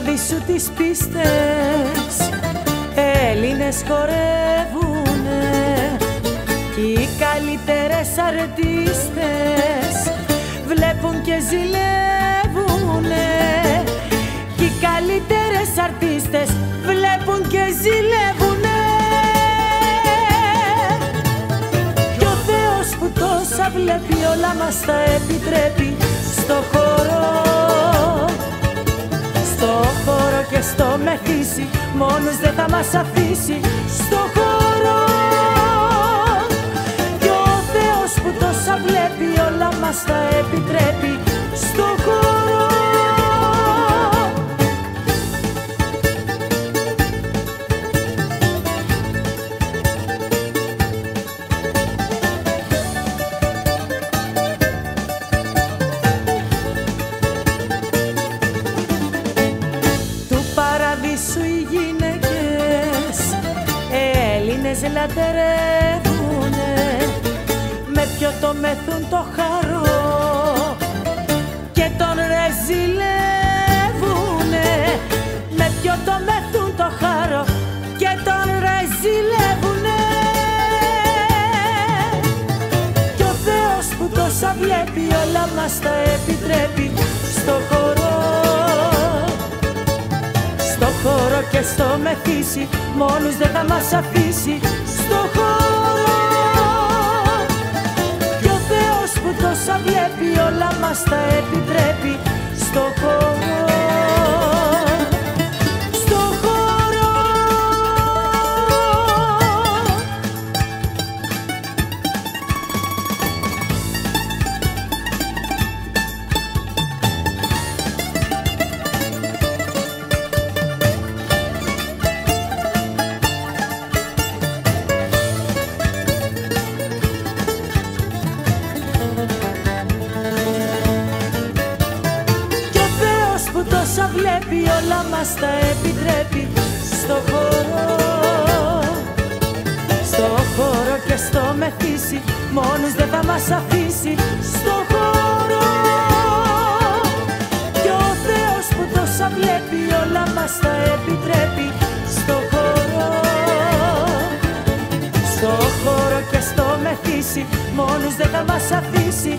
παραδείσου τις πίστες. Έλληνες χορεύουνε Κι οι καλύτερες αρτίστες. Βλέπουν και ζηλεύουνε Κι οι καλύτερες αρτίστες. Βλέπουν και ζηλεύουνε. Κι ο Θεός που τόσα βλέπει όλα μας τα επιτρέπει. Στο χώρο στο μεθύσι Μόνος δεν θα μας αφήσει στο χώρο. Κι ο Θεός που τόσα βλέπει όλα μας τα επιτρέπει στο λατερεύουνε Με ποιο το μεθούν το χαρό. Και τον ρεζιλεύουνε. Με ποιο το μεθούν το χαρό. Και τον ρεζιλεύουνε. Κι ο Θεός που τόσα βλέπει όλα μας τα επιτρέπει. Στο χώρο και στο μεθύσι Μόνος δεν θα μας αφήσει. Στο χώρο Κι ο Θεός που τόσα βλέπει όλα μας τα επιτρέπει βλέπει όλα μας τα επιτρέπει στο χώρο. Στο χώρο και στο μεθύσι μόνος δεν θα μας αφήσει στο χώρο. Κι ο Θεός που τόσα βλέπει όλα μας τα επιτρέπει στο χώρο. Στο χώρο και στο μεθύσι μόνος δεν θα μας αφήσει